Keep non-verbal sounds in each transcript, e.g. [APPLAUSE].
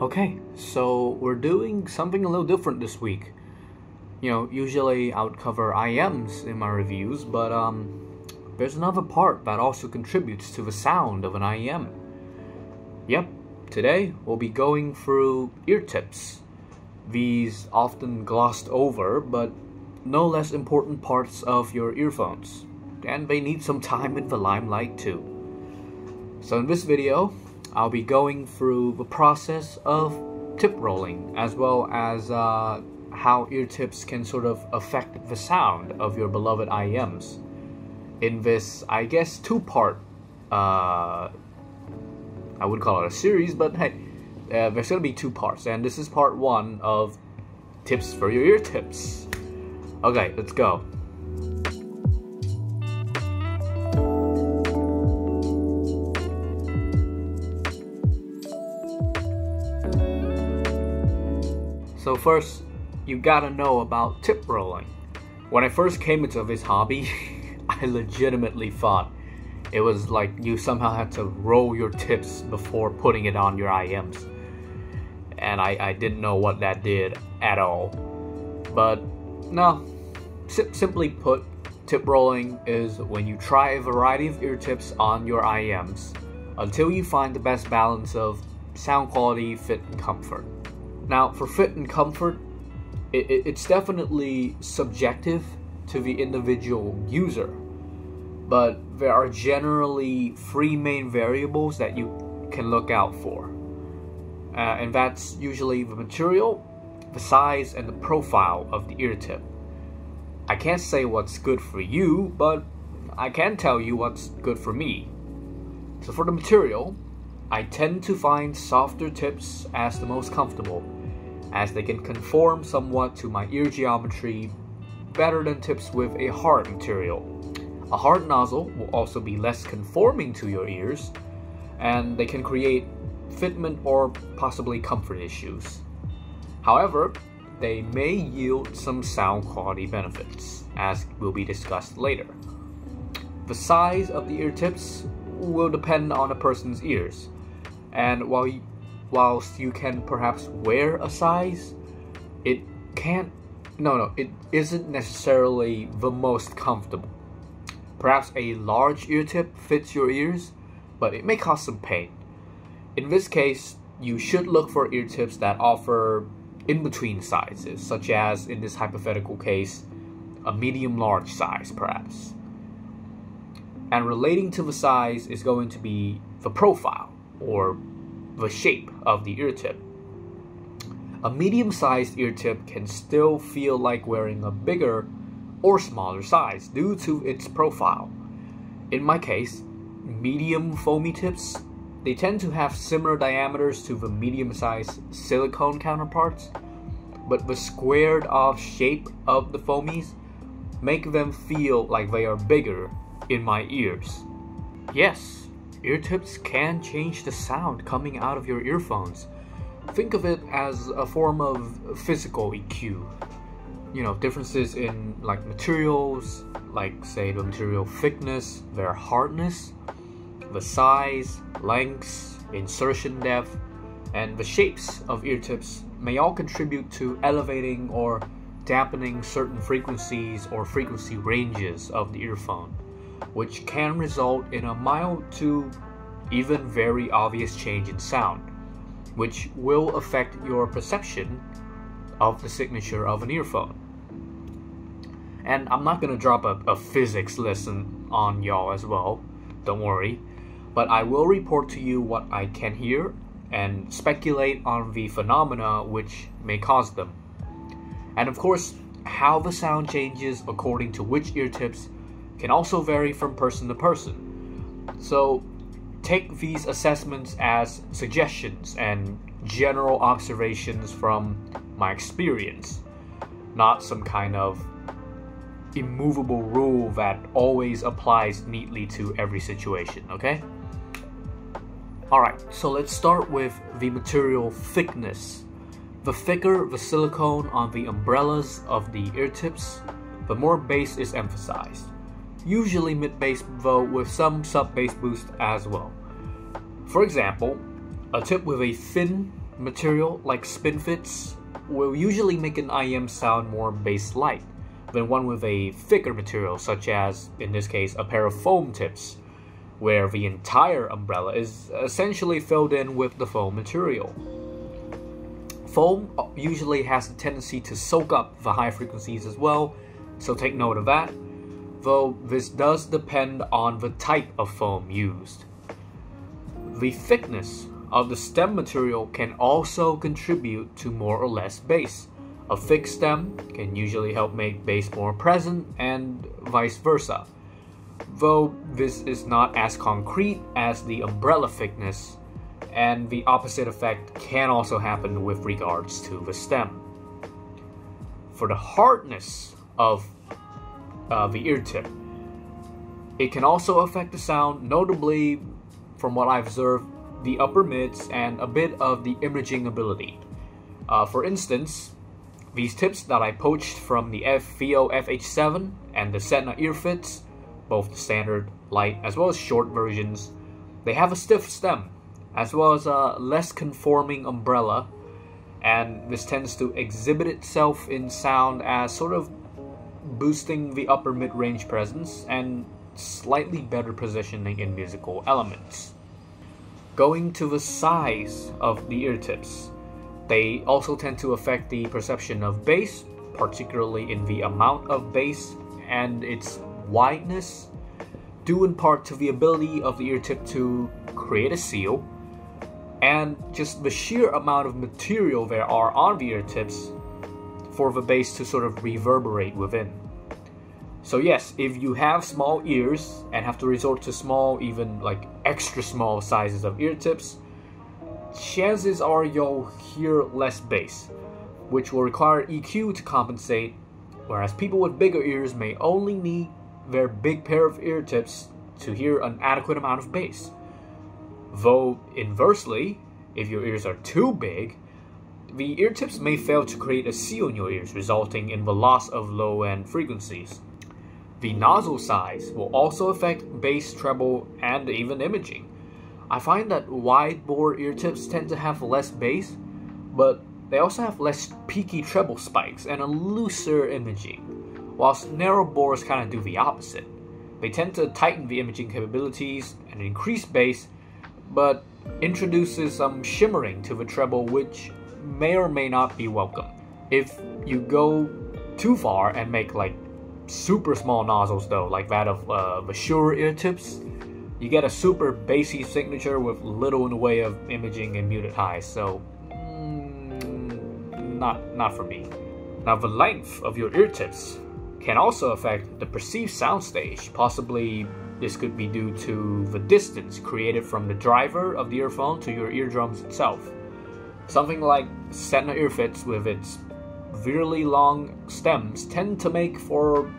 Okay, so we're doing something a little different this week. You know, usually I would cover IEMs in my reviews, but um, there's another part that also contributes to the sound of an IEM. Yep, today we'll be going through ear tips. These often glossed over, but no less important parts of your earphones, and they need some time in the limelight too. So in this video, I'll be going through the process of tip rolling as well as uh, how ear tips can sort of affect the sound of your beloved IEMs. In this, I guess, two part, uh, I wouldn't call it a series, but hey, uh, there's gonna be two parts, and this is part one of tips for your ear tips. Okay, let's go. So first, you gotta know about tip rolling. When I first came into this hobby, [LAUGHS] I legitimately thought it was like you somehow had to roll your tips before putting it on your IEMs. And I, I didn't know what that did at all. But no, simply put, tip rolling is when you try a variety of ear tips on your IEMs until you find the best balance of sound quality, fit, and comfort. Now, for fit and comfort, it, it, it's definitely subjective to the individual user, but there are generally three main variables that you can look out for. Uh, and that's usually the material, the size, and the profile of the ear tip. I can't say what's good for you, but I can tell you what's good for me. So for the material, I tend to find softer tips as the most comfortable, as they can conform somewhat to my ear geometry better than tips with a hard material. A hard nozzle will also be less conforming to your ears, and they can create fitment or possibly comfort issues. However, they may yield some sound quality benefits, as will be discussed later. The size of the ear tips will depend on a person's ears, and while whilst you can perhaps wear a size, it can't. No, no, it isn't necessarily the most comfortable. Perhaps a large ear tip fits your ears, but it may cause some pain. In this case, you should look for ear tips that offer in between sizes, such as in this hypothetical case, a medium large size perhaps. And relating to the size is going to be the profile or the shape of the ear tip. A medium sized ear tip can still feel like wearing a bigger or smaller size due to its profile. In my case, medium foamy tips, they tend to have similar diameters to the medium sized silicone counterparts, but the squared off shape of the foamies make them feel like they are bigger in my ears. Yes, Ear tips can change the sound coming out of your earphones. Think of it as a form of physical EQ. You know, differences in like materials, like say the material thickness, their hardness, the size, lengths, insertion depth, and the shapes of ear tips may all contribute to elevating or dampening certain frequencies or frequency ranges of the earphone which can result in a mild to even very obvious change in sound, which will affect your perception of the signature of an earphone. And I'm not gonna drop a, a physics lesson on y'all as well, don't worry, but I will report to you what I can hear and speculate on the phenomena which may cause them. And of course, how the sound changes according to which ear tips can also vary from person to person. So take these assessments as suggestions and general observations from my experience, not some kind of immovable rule that always applies neatly to every situation, okay? Alright, so let's start with the material thickness. The thicker the silicone on the umbrellas of the ear tips, the more bass is emphasized usually mid-bass though with some sub-bass boost as well. For example, a tip with a thin material like spinfits will usually make an IEM sound more bass-light than one with a thicker material such as, in this case, a pair of foam tips, where the entire umbrella is essentially filled in with the foam material. Foam uh, usually has a tendency to soak up the high frequencies as well, so take note of that, though this does depend on the type of foam used. The thickness of the stem material can also contribute to more or less bass. A thick stem can usually help make bass more present and vice versa, though this is not as concrete as the umbrella thickness, and the opposite effect can also happen with regards to the stem. For the hardness of uh, the ear tip, it can also affect the sound, notably, from what I've observed, the upper mids, and a bit of the imaging ability. Uh, for instance, these tips that I poached from the FiiO FH7 and the Sedna earfits, both the standard, light, as well as short versions, they have a stiff stem, as well as a less conforming umbrella, and this tends to exhibit itself in sound as sort of boosting the upper mid-range presence and slightly better positioning in musical elements. Going to the size of the ear tips. They also tend to affect the perception of bass, particularly in the amount of bass and its wideness, due in part to the ability of the ear tip to create a seal, and just the sheer amount of material there are on the ear tips for the bass to sort of reverberate within. So yes, if you have small ears and have to resort to small, even like extra small sizes of ear tips, chances are you'll hear less bass, which will require EQ to compensate, whereas people with bigger ears may only need their big pair of ear tips to hear an adequate amount of bass. Though, inversely, if your ears are too big, the ear tips may fail to create a seal in your ears, resulting in the loss of low-end frequencies. The nozzle size will also affect bass, treble, and even imaging. I find that wide bore ear tips tend to have less bass, but they also have less peaky treble spikes and a looser imaging, whilst narrow bores kind of do the opposite. They tend to tighten the imaging capabilities and increase bass, but introduces some shimmering to the treble which may or may not be welcome. If you go too far and make like super small nozzles though, like that of uh, the Shure ear tips, you get a super bassy signature with little in the way of imaging and muted highs. So, mm, not not for me. Now the length of your ear tips can also affect the perceived soundstage. Possibly this could be due to the distance created from the driver of the earphone to your eardrums itself. Something like Sedna earfits with its really long stems tend to make for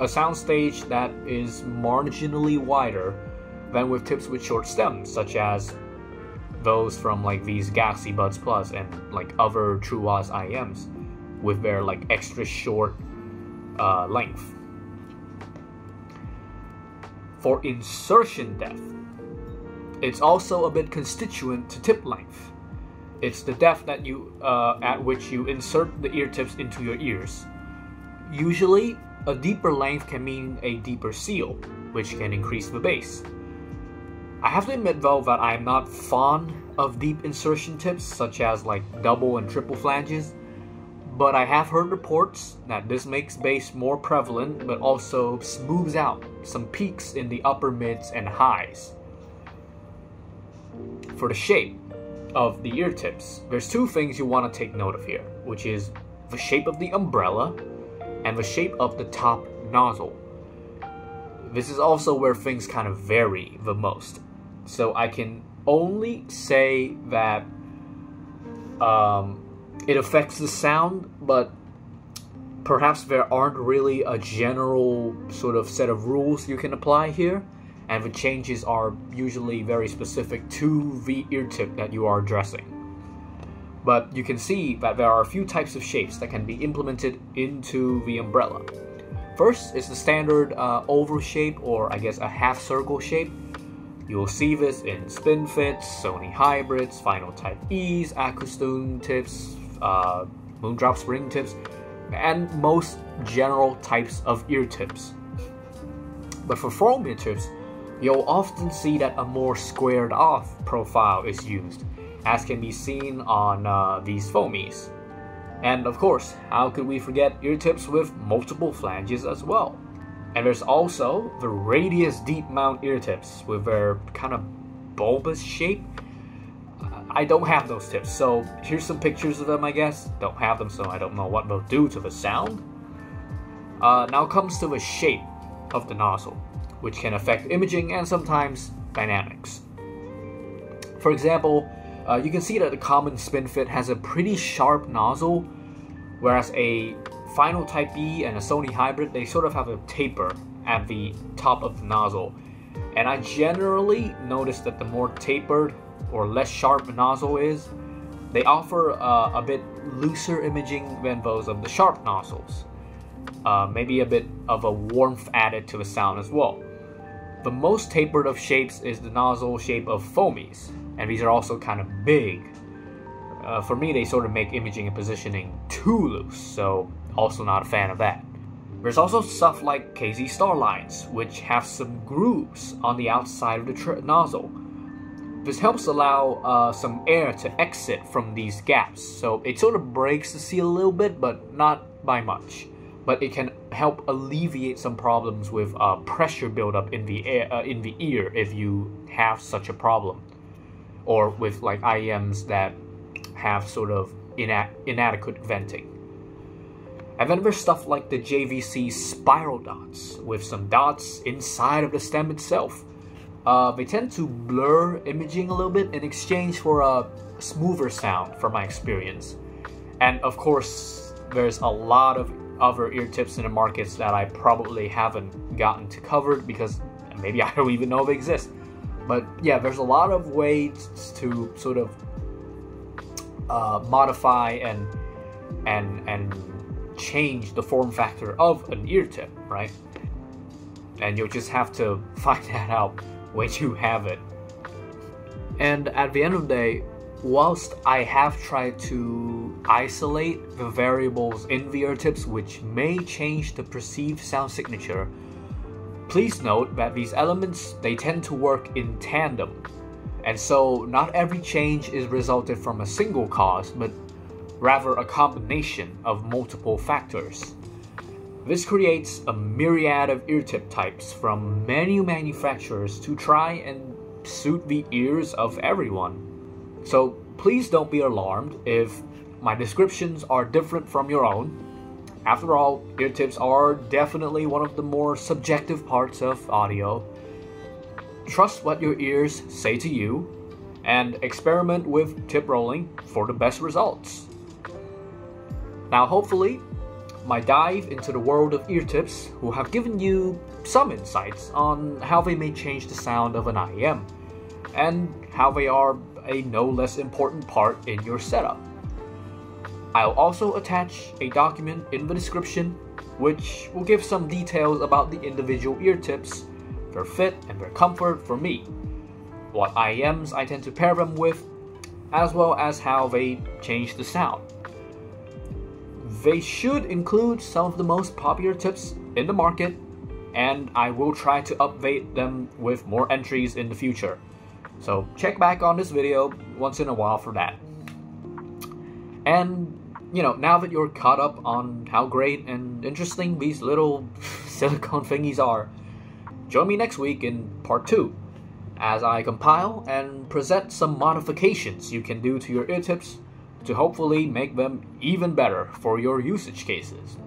a soundstage that is marginally wider than with tips with short stems, such as those from like these Galaxy Buds Plus and like other True Waz IEMs with their like extra short uh, length. For insertion depth, it's also a bit constituent to tip length. It's the depth that you uh, at which you insert the ear tips into your ears. Usually, a deeper length can mean a deeper seal, which can increase the bass. I have to admit though that I am not fond of deep insertion tips such as like double and triple flanges, but I have heard reports that this makes bass more prevalent but also smooths out some peaks in the upper mids and highs. For the shape, of the ear tips, there's two things you want to take note of here, which is the shape of the umbrella and the shape of the top nozzle. This is also where things kind of vary the most. So I can only say that um, it affects the sound, but perhaps there aren't really a general sort of set of rules you can apply here and the changes are usually very specific to the ear tip that you are addressing. But you can see that there are a few types of shapes that can be implemented into the umbrella. First is the standard uh, oval shape, or I guess a half circle shape. You'll see this in spin fits, Sony Hybrids, Final Type E's, Acoustune tips, uh, Moondrop Spring tips, and most general types of ear tips. But for foam ear tips, you'll often see that a more squared off profile is used, as can be seen on uh, these foamies. And of course, how could we forget ear tips with multiple flanges as well? And there's also the radius deep mount ear tips with their kind of bulbous shape. I don't have those tips, so here's some pictures of them, I guess. Don't have them, so I don't know what they'll do to the sound. Uh, now comes to the shape of the nozzle, which can affect imaging and sometimes dynamics. For example, uh, you can see that the common SpinFit has a pretty sharp nozzle, whereas a Final Type B and a Sony Hybrid, they sort of have a taper at the top of the nozzle. And I generally notice that the more tapered or less sharp a nozzle is, they offer uh, a bit looser imaging than those of the sharp nozzles. Uh, maybe a bit of a warmth added to the sound as well. The most tapered of shapes is the nozzle shape of foamies, and these are also kind of big. Uh, for me, they sort of make imaging and positioning too loose, so also not a fan of that. There's also stuff like KZ Starlines, which have some grooves on the outside of the nozzle. This helps allow uh, some air to exit from these gaps, so it sort of breaks the seal a little bit, but not by much. But it can help alleviate some problems with uh, pressure buildup in the air, uh, in the ear if you have such a problem, or with like IEMs that have sort of ina inadequate venting. And then there's stuff like the JVC spiral dots, with some dots inside of the stem itself. Uh, they tend to blur imaging a little bit in exchange for a smoother sound, from my experience. And of course, there's a lot of other ear tips in the markets that I probably haven't gotten to cover because maybe [LAUGHS] I don't even know they exist. But yeah, there's a lot of ways to sort of uh, modify and and and change the form factor of an ear tip, right? And you'll just have to [LAUGHS] find that out when you have it. And at the end of the day, whilst I have tried to isolate the variables in the ear tips which may change the perceived sound signature, please note that these elements they tend to work in tandem. And so not every change is resulted from a single cause, but rather a combination of multiple factors. This creates a myriad of ear tip types from many manufacturers to try and suit the ears of everyone. So please don't be alarmed if my descriptions are different from your own. After all, ear tips are definitely one of the more subjective parts of audio. Trust what your ears say to you and experiment with tip rolling for the best results. Now, hopefully, my dive into the world of ear tips will have given you some insights on how they may change the sound of an IEM, and how they are a no less important part in your setup. I'll also attach a document in the description which will give some details about the individual ear tips, their fit and their comfort for me, what IEMs I tend to pair them with, as well as how they change the sound. They should include some of the most popular tips in the market, and I will try to update them with more entries in the future. So check back on this video once in a while for that. And, you know, now that you're caught up on how great and interesting these little [LAUGHS] silicone thingies are, join me next week in part 2 as I compile and present some modifications you can do to your ear tips to hopefully make them even better for your usage cases.